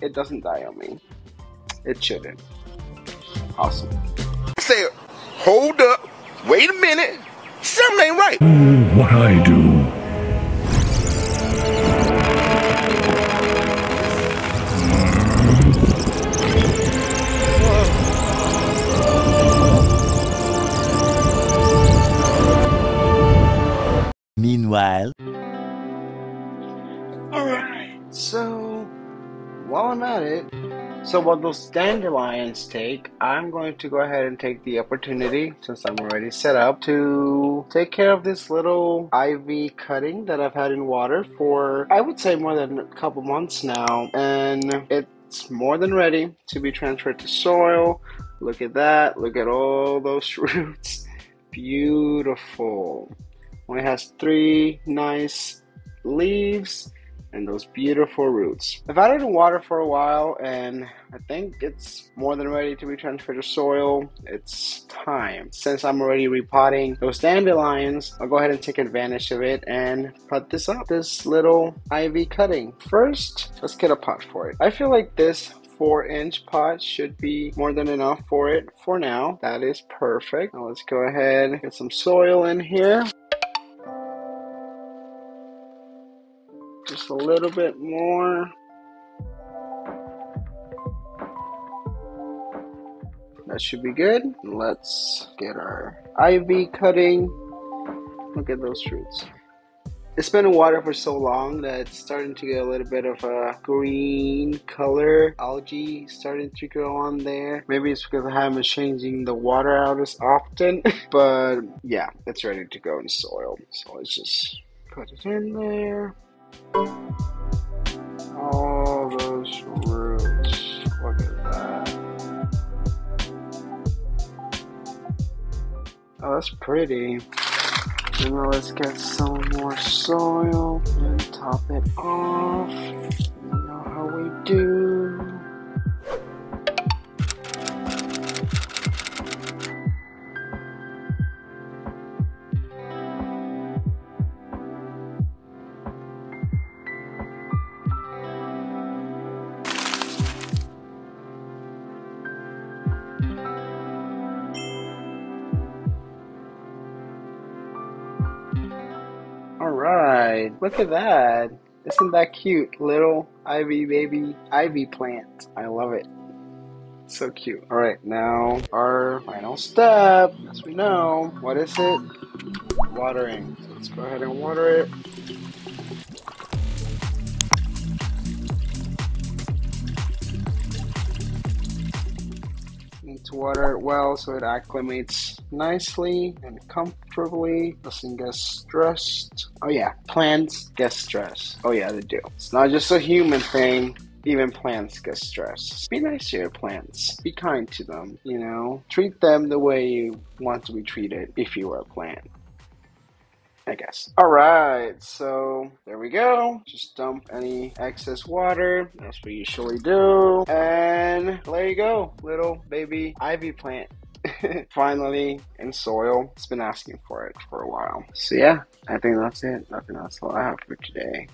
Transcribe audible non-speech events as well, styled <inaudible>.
it doesn't die on me. It shouldn't. Awesome. I Say, hold up, wait a minute, something ain't right. what I do. Meanwhile, Alright, so while I'm at it, so while those dandelions take, I'm going to go ahead and take the opportunity, since I'm already set up, to take care of this little ivy cutting that I've had in water for, I would say, more than a couple months now. And it's more than ready to be transferred to soil. Look at that. Look at all those <laughs> roots. Beautiful. Only has three nice leaves and those beautiful roots. I've it in water for a while and I think it's more than ready to be transferred to soil. It's time. Since I'm already repotting those dandelions, I'll go ahead and take advantage of it and put this up, this little ivy cutting. First, let's get a pot for it. I feel like this four inch pot should be more than enough for it for now. That is perfect. Now let's go ahead and get some soil in here. A little bit more. That should be good. Let's get our ivy cutting. Look at those roots. It's been in water for so long that it's starting to get a little bit of a green color. Algae starting to grow on there. Maybe it's because I haven't changing the water out as often. <laughs> but yeah, it's ready to go in soil. So let's just put it in there. All those roots. Look at that. Oh, that's pretty. And now let's get some more soil and top it off. Alright, look at that. Isn't that cute? Little ivy baby ivy plant. I love it. So cute. Alright, now our final step. As we know, what is it? Watering. So let's go ahead and water it. Need to water it well so it acclimates nicely and comfortably. Doesn't get stressed. Oh yeah, plants get stressed. Oh yeah, they do. It's not just a human thing. Even plants get stressed. Be nice to your plants. Be kind to them, you know? Treat them the way you want to be treated if you were a plant. I guess. Alright, so there we go. Just dump any excess water, as we usually do. And there you go, little baby ivy plant. <laughs> Finally in soil. It's been asking for it for a while. So yeah, I think that's it. Nothing else I have for today.